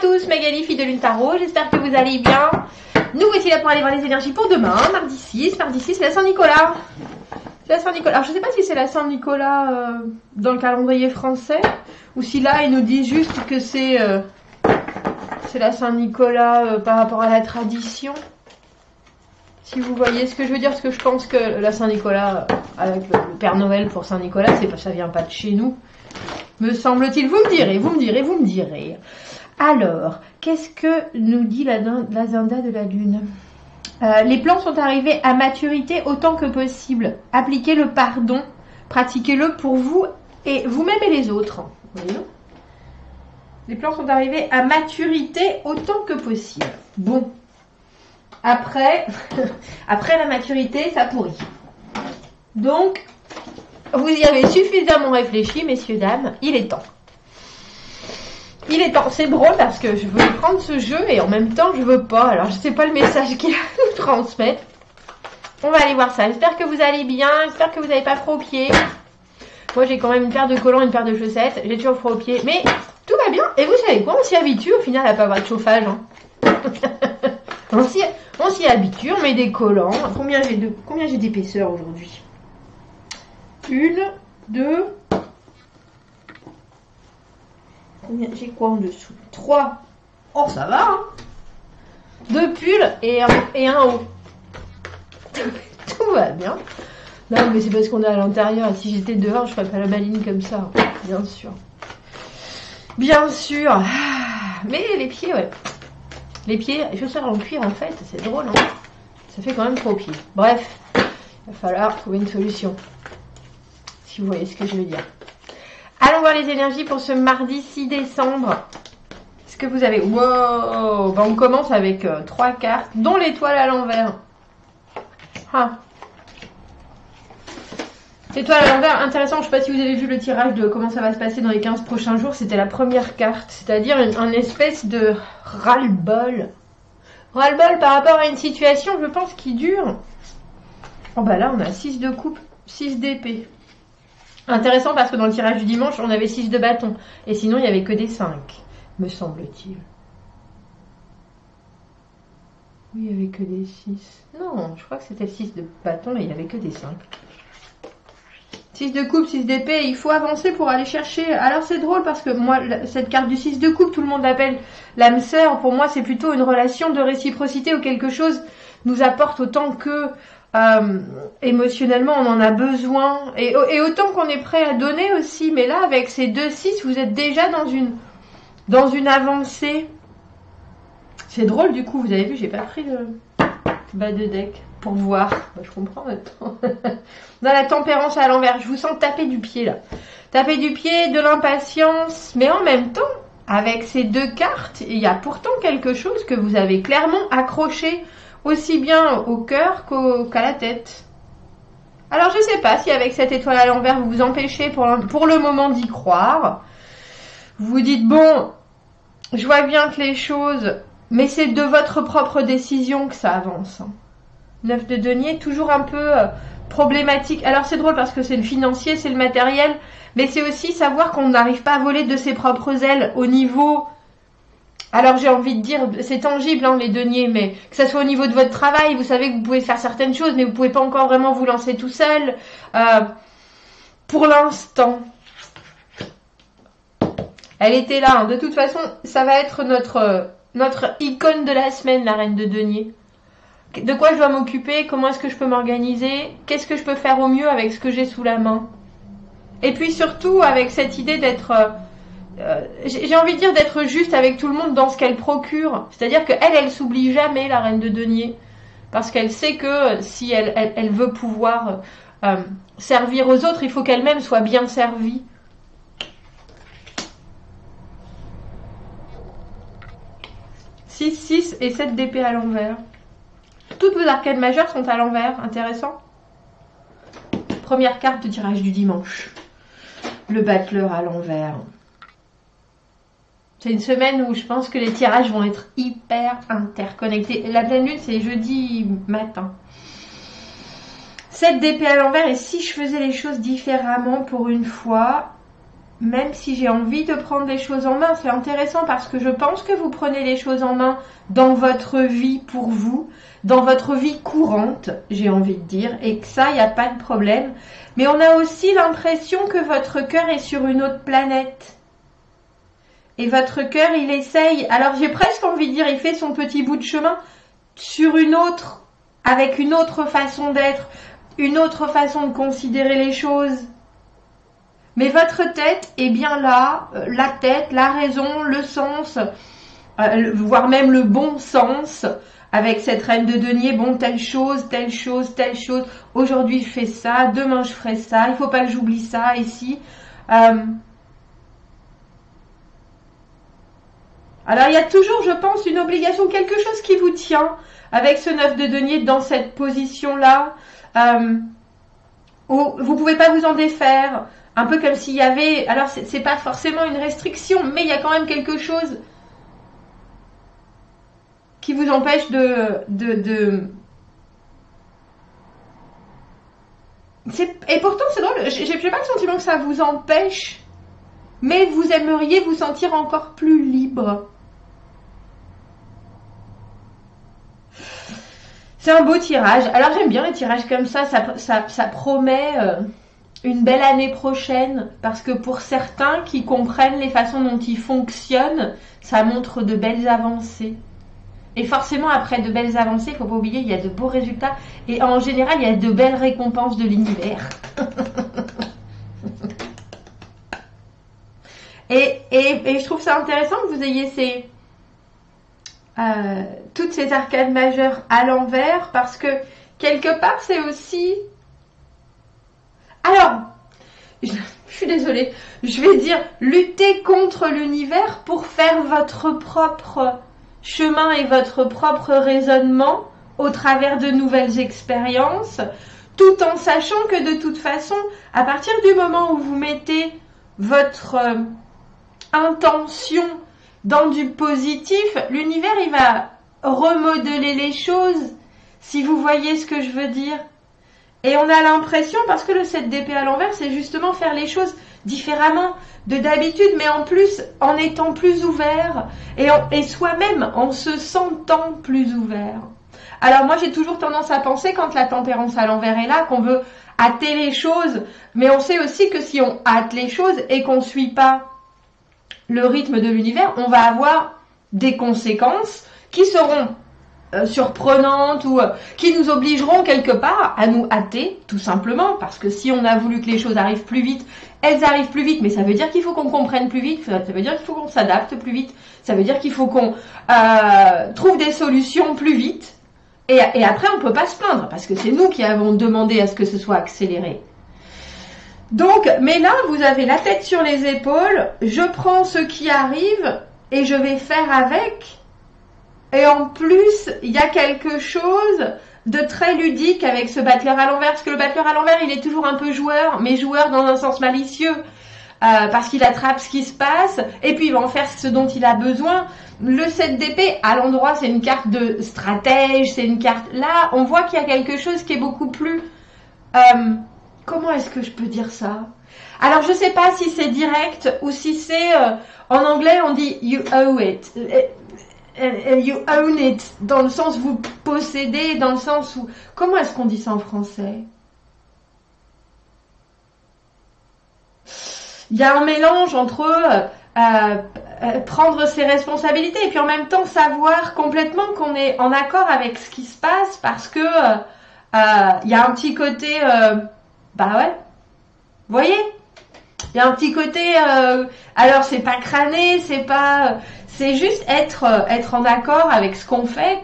tous, Magali, fille de Lune Tarot, j'espère que vous allez bien. Nous voici là pour aller voir les énergies pour demain, mardi 6. Mardi 6, c'est la Saint-Nicolas. C'est la Saint-Nicolas. Alors je sais pas si c'est la Saint-Nicolas euh, dans le calendrier français, ou si là ils nous disent juste que c'est euh, la Saint-Nicolas euh, par rapport à la tradition. Si vous voyez ce que je veux dire, parce que je pense que la Saint-Nicolas, avec le, Père Noël pour Saint-Nicolas, ça vient pas de chez nous. Me semble-t-il, vous me direz, vous me direz, vous me direz. Alors, qu'est-ce que nous dit la- l'agenda de la Lune? Euh, Les plans sont arrivés à maturité autant que possible. Appliquez le pardon, pratiquez-le pour vous et vous-même et les autres. Les plans sont arrivés à maturité autant que possible. Bon. Après, après la maturité, ça pourrit. Donc, vous y avez suffisamment réfléchi, messieurs, dames. Il est temps. Il est temps. C'est drôle parce que je veux prendre ce jeu et en même temps, je veux pas. Alors, je sais pas le message qu'il a à nous transmettre. On va aller voir ça. J'espère que vous allez bien. J'espère que vous n'avez pas froid aux pieds. Moi, j'ai quand même une paire de collants, une paire de chaussettes. J'ai toujours froid aux pieds. Mais tout va bien. Et vous savez quoi? On s'y habitue au final à pas avoir de chauffage. hein. on s'y habitue. On met des collants. Combien j'ai d'épaisseur aujourd'hui? Une, deux. J'ai quoi en dessous? Trois. Oh, ça va. Hein Deux pulls et un, et un haut. Tout va bien. Non, mais c'est parce qu'on est à l'intérieur. Si j'étais dehors, je ferais pas la maline comme ça. Bien sûr. Bien sûr. Ah, Mais les pieds, ouais. Les pieds, chaussures en cuir, en fait, c'est drôle, hein. Ça fait quand même trop aux pieds. Bref, il va falloir trouver une solution. Si vous voyez ce que je veux dire. Allons voir les énergies pour ce mardi 6 décembre. Est-ce que vous avez... Wow Ben, On commence avec euh, trois cartes, dont l'étoile à l'envers. Ah. L'étoile à l'envers, intéressant, je sais pas si vous avez vu le tirage de comment ça va se passer dans les 15 prochains jours, c'était la première carte, c'est-à-dire une, un espèce de ras-le-bol. Ras-le-bol par rapport à une situation, je pense, qui dure. Oh bah là, on a 6 de coupe, 6 d'épée. Intéressant parce que dans le tirage du dimanche, on avait 6 de bâton. Et sinon, il n'y avait que des 5, me semble-t-il. Oui, il n'y avait que des 6. Non, je crois que c'était 6 de bâton et il n'y avait que des 5. 6 de coupe, 6 d'épée, il faut avancer pour aller chercher. Alors c'est drôle parce que moi, cette carte du 6 de coupe, tout le monde l'appelle l'âme sœur. Pour moi, c'est plutôt une relation de réciprocité où quelque chose nous apporte autant que euh, émotionnellement on en a besoin. Et, autant qu'on est prêt à donner aussi. Mais là, avec ces deux 6, vous êtes déjà dans une, dans une avancée. C'est drôle du coup, vous avez vu, j'ai pas pris le bas de deck pour voir. Bah, Je comprends maintenant. Dans la tempérance à l'envers, je vous sens taper du pied là. Taper du pied, de l'impatience, mais en même temps, avec ces deux cartes, il y a pourtant quelque chose que vous avez clairement accroché aussi bien au cœur qu'à la tête. Alors je sais pas si avec cette étoile à l'envers vous vous empêchez pour, pour le moment d'y croire. Vous vous dites bon, je vois bien que les choses, mais c'est de votre propre décision que ça avance. hein. Neuf de denier, toujours un peu euh, problématique. Alors c'est drôle parce que c'est le financier, c'est le matériel, mais c'est aussi savoir qu'on n'arrive pas à voler de ses propres ailes au niveau. Alors j'ai envie de dire, c'est tangible hein, les deniers, mais que ça soit au niveau de votre travail, vous savez que vous pouvez faire certaines choses, mais vous pouvez pas encore vraiment vous lancer tout seul. Euh, pour l'instant, elle était là. hein. De toute façon, ça va être notre euh, notre icône de la semaine, la reine de denier de quoi je dois m'occuper, comment est-ce que je peux m'organiser, qu'est-ce que je peux faire au mieux avec ce que j'ai sous la main? Et puis surtout avec cette idée d'être, euh, j'ai envie de dire d'être juste avec tout le monde dans ce qu'elle procure. C'est-à-dire qu'elle, elle s'oublie jamais, la reine de denier, parce qu'elle sait que euh, si elle veut pouvoir euh, servir aux autres, il faut qu'elle-même soit bien servie. Six, 6 et 7 d'épée à l'envers. Toutes vos arcades majeures sont à l'envers, intéressant. Première carte de tirage du dimanche. Le battleur à l'envers. C'est une semaine où je pense que les tirages vont être hyper interconnectés. La pleine lune, c'est jeudi matin. 7 d'épée à l'envers, et si je faisais les choses différemment pour une fois, même si j'ai envie de prendre les choses en main, c'est intéressant parce que je pense que vous prenez les choses en main dans votre vie pour vous, dans votre vie courante, j'ai envie de dire, et que ça, il n'y a pas de problème. Mais on a aussi l'impression que votre cœur est sur une autre planète. Et votre cœur, il essaye, alors j'ai presque envie de dire, il fait son petit bout de chemin sur une autre, avec une autre façon d'être, une autre façon de considérer les choses. Mais votre tête est bien là, euh, la tête, la raison, le sens, euh, voire même le bon sens, avec cette reine de denier, bon, telle chose, telle chose, telle chose, aujourd'hui je fais ça, demain je ferai ça, il faut pas que j'oublie ça, ici. Euh, alors il y a toujours, je pense, une obligation, quelque chose qui vous tient avec ce neuf de denier dans cette position-là, euh, où vous pouvez pas vous en défaire, un peu comme s'il y avait, alors c'est pas forcément une restriction, mais il y a quand même quelque chose qui vous empêche de, de, Et pourtant, c'est drôle, j'ai pas le sentiment que ça vous empêche, mais vous aimeriez vous sentir encore plus libre. C'est un beau tirage. Alors j'aime bien les tirages comme ça, ça, promet euh, une belle année prochaine parce que pour certains qui comprennent les façons dont ils fonctionnent, ça montre de belles avancées. Et forcément, après de belles avancées, il faut pas oublier, il y a de beaux résultats. Et en général, il y a de belles récompenses de l'univers. et, je trouve ça intéressant que vous ayez ces, euh, toutes ces arcades majeures à l'envers parce que quelque part, c'est aussi alors, je, suis désolée, je vais dire lutter contre l'univers pour faire votre propre chemin et votre propre raisonnement au travers de nouvelles expériences, tout en sachant que de toute façon, à partir du moment où vous mettez votre euh, intention dans du positif, l'univers il va remodeler les choses, si vous voyez ce que je veux dire. Et on a l'impression, parce que le 7 d'épée à l'envers, c'est justement faire les choses différemment de d'habitude, mais en plus en étant plus ouvert et, soi-même en se sentant plus ouvert. Alors moi j'ai toujours tendance à penser quand la tempérance à l'envers est là qu'on veut hâter les choses, mais on sait aussi que si on hâte les choses et qu'on ne suit pas le rythme de l'univers, on va avoir des conséquences qui seront euh, surprenantes ou euh, qui nous obligeront quelque part à nous hâter, tout simplement, parce que si on a voulu que les choses arrivent plus vite, elles arrivent plus vite, mais ça veut dire qu'il faut qu'on comprenne plus vite, ça veut dire qu'il faut qu'on s'adapte plus vite, ça veut dire qu'il faut qu'on euh, trouve des solutions plus vite, et, après on peut pas se plaindre, parce que c'est nous qui avons demandé à ce que ce soit accéléré. Donc, mais là, vous avez la tête sur les épaules, je prends ce qui arrive et je vais faire avec, et en plus, il y a quelque chose de très ludique avec ce battleur à l'envers, parce que le battleur à l'envers, il est toujours un peu joueur, mais joueur dans un sens malicieux, euh, parce qu'il attrape ce qui se passe, et puis il va en faire ce dont il a besoin. Le 7 d'épée, à l'endroit, c'est une carte de stratège, c'est une carte... Là, on voit qu'il y a quelque chose qui est beaucoup plus... Euh, comment est-ce que je peux dire ça? Alors je sais pas si c'est direct ou si c'est euh, en anglais on dit you owe it. You own it, dans le sens vous possédez, dans le sens où... Comment est-ce qu'on dit ça en français? Il y a un mélange entre euh, euh, prendre ses responsabilités et puis en même temps savoir complètement qu'on est en accord avec ce qui se passe parce que il y a un petit côté... bah ouais, vous voyez il y a un petit côté, alors c'est pas crâné, c'est pas, c'est juste être, euh, être en accord avec ce qu'on fait,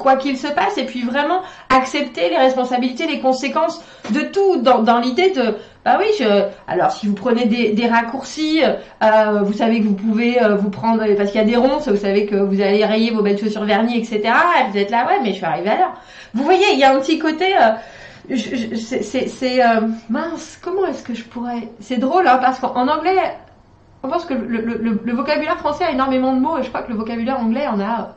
quoi qu'il se passe, et puis vraiment accepter les responsabilités, les conséquences de tout, dans, l'idée de, bah oui, je, alors si vous prenez des, raccourcis, euh, vous savez que vous pouvez euh, vous prendre, parce qu'il y a des ronces, vous savez que vous allez rayer vos belles chaussures vernis, etc. Et vous êtes là, ouais, mais je vais arriver à l'heure. Vous voyez, il y a un petit côté... Euh, c'est mince, comment est-ce que je pourrais... C'est drôle, hein, parce qu'en anglais, on pense que le, vocabulaire français a énormément de mots et je crois que le vocabulaire anglais en a,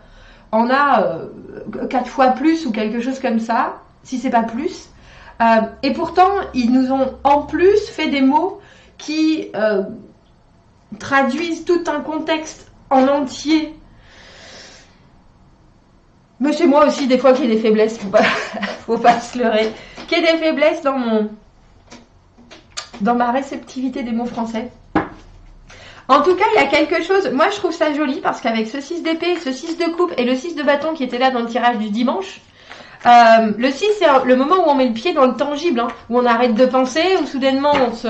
en a euh, quatre fois plus ou quelque chose comme ça, si c'est pas plus. Euh, et pourtant, ils nous ont en plus fait des mots qui, euh, traduisent tout un contexte en entier. Mais c'est moi aussi des fois qu'il y a des faiblesses, faut pas, faut pas se leurrer. Qu'il y ait des faiblesses dans mon, dans ma réceptivité des mots français? En tout cas, il y a quelque chose, moi je trouve ça joli parce qu'avec ce 6 d'épée, ce 6 de coupe et le 6 de bâton qui était là dans le tirage du dimanche, euh, le 6 c'est le moment où on met le pied dans le tangible, hein, où on arrête de penser, où soudainement on se,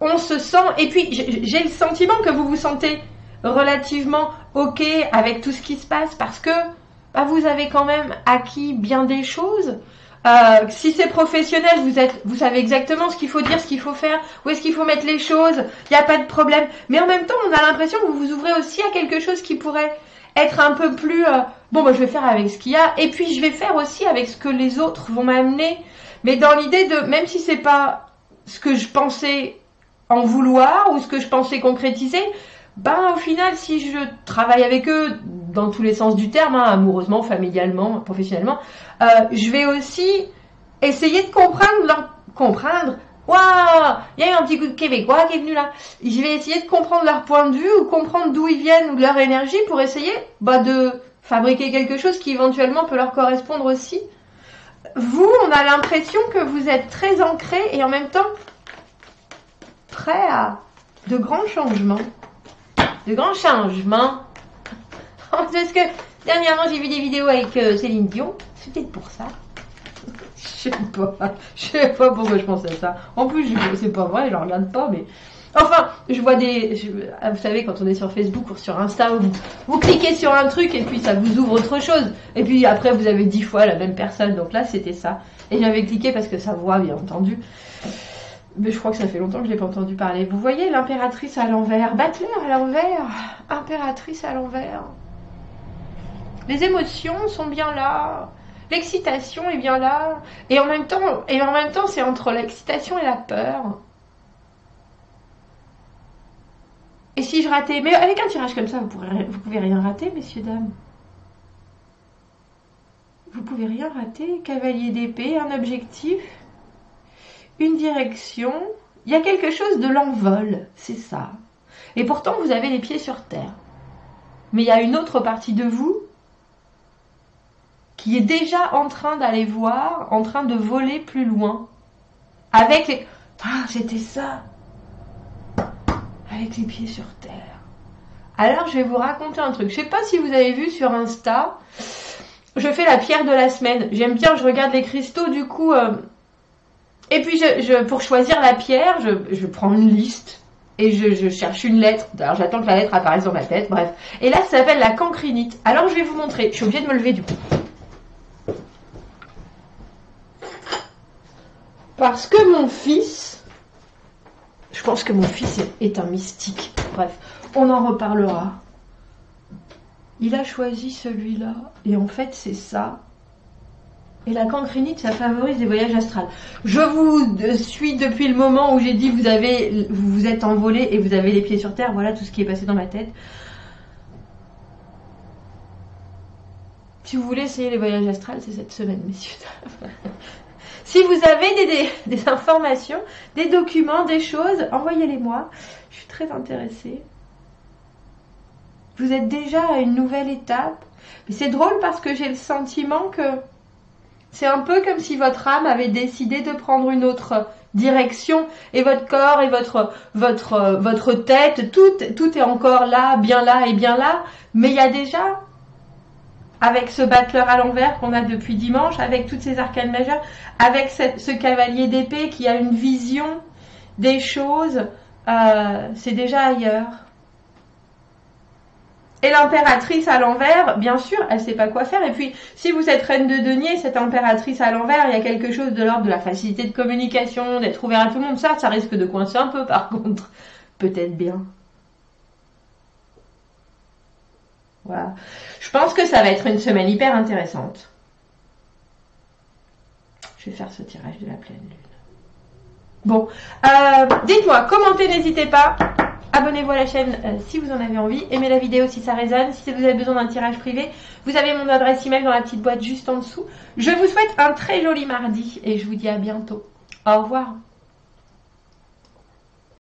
on se sent, et puis j'ai le sentiment que vous vous sentez relativement ok avec tout ce qui se passe parce que bah, vous avez quand même acquis bien des choses. Euh, si c'est professionnel, vous êtes, vous savez exactement ce qu'il faut dire, ce qu'il faut faire, où est-ce qu'il faut mettre les choses. Il n'y a pas de problème. Mais en même temps, on a l'impression que vous vous ouvrez aussi à quelque chose qui pourrait être un peu plus. Euh, bon, moi, je vais faire avec ce qu'il y a, et puis je vais faire aussi avec ce que les autres vont m'amener. Mais dans l'idée de, même si c'est pas ce que je pensais en vouloir ou ce que je pensais concrétiser, ben au final, si je travaille avec eux dans tous les sens du terme, hein, amoureusement, familialement, professionnellement, euh, je vais aussi essayer de comprendre leur comprendre. Waouh, il y a eu un petit coup de québécois qui est venu là. Je vais essayer de comprendre leur point de vue ou comprendre d'où ils viennent ou leur énergie pour essayer bah, de fabriquer quelque chose qui éventuellement peut leur correspondre aussi. Vous, on a l'impression que vous êtes très ancré et en même temps prêt à de grands changements. De grands changements. Parce que dernièrement, j'ai vu des vidéos avec euh, Céline Dion. C'est peut-être pour ça. Je sais pas. Je sais pas pourquoi je pense à ça. En plus, c'est pas vrai, je regarde pas, mais. Enfin, je vois des. Ah, vous savez, quand on est sur Facebook ou sur Insta, vous, vous cliquez sur un truc et puis ça vous ouvre autre chose. Et puis après, vous avez dix fois la même personne. Donc là, c'était ça. Et j'avais cliqué parce que ça voit, bien entendu. Mais je crois que ça fait longtemps que je n'ai pas entendu parler. Vous voyez l'impératrice à l'envers, Battler à l'envers, impératrice à l'envers. Les émotions sont bien là, l'excitation est bien là, et en même temps, et en même temps, c'est entre l'excitation et la peur. Et si je ratais, mais avec un tirage comme ça, vous, pourrez, vous pouvez rien rater, messieurs dames. Vous pouvez rien rater. Cavalier d'épée, un objectif une direction, il y a quelque chose de l'envol, c'est ça. Et pourtant, vous avez les pieds sur terre. Mais il y a une autre partie de vous qui est déjà en train d'aller voir, en train de voler plus loin. Avec les... Ah, c'était ça. Avec les pieds sur terre. Alors, je vais vous raconter un truc. Je sais pas si vous avez vu sur Insta, je fais la pierre de la semaine. J'aime bien, je regarde les cristaux, du coup... Euh, et puis, je, pour choisir la pierre, je, prends une liste et je, cherche une lettre. Alors, j'attends que la lettre apparaisse dans ma tête, bref. Et là, ça s'appelle la cancrinite. Alors, je vais vous montrer. Je suis obligée de me lever du coup. Parce que mon fils, je pense que mon fils est un mystique. Bref, on en reparlera. Il a choisi celui-là. Et en fait, c'est ça. Et la cancrinite, ça favorise les voyages astrales. Je vous suis depuis le moment où j'ai dit vous avez, vous vous êtes envolé et vous avez les pieds sur terre. Voilà tout ce qui est passé dans ma tête. Si vous voulez essayer les voyages astrales, c'est cette semaine, messieurs. Si vous avez des, informations, des documents, des choses, envoyez-les-moi. Je suis très intéressée. Vous êtes déjà à une nouvelle étape. Mais c'est drôle parce que j'ai le sentiment que c'est un peu comme si votre âme avait décidé de prendre une autre direction et votre corps et votre tête, tout est encore là, bien là et bien là, mais il y a déjà avec ce battleur à l'envers qu'on a depuis dimanche, avec toutes ces arcanes majeures, avec ce cavalier d'épée qui a une vision des choses, euh, c'est déjà ailleurs. Et l'impératrice à l'envers, bien sûr, elle sait pas quoi faire. Et puis, si vous êtes reine de denier, cette impératrice à l'envers, il y a quelque chose de l'ordre de la facilité de communication, d'être ouvert à tout le monde. Ça, ça risque de coincer un peu, par contre. Peut-être bien. Je pense que ça va être une semaine hyper intéressante. Je vais faire ce tirage de la pleine lune. Bon, euh, dites-moi, commentez, n'hésitez pas. Abonnez-vous à la chaîne euh, si vous en avez envie. Aimez la vidéo si ça résonne. Si vous avez besoin d'un tirage privé, vous avez mon adresse email dans la petite boîte juste en dessous. Je vous souhaite un très joli mardi et je vous dis à bientôt. Au revoir.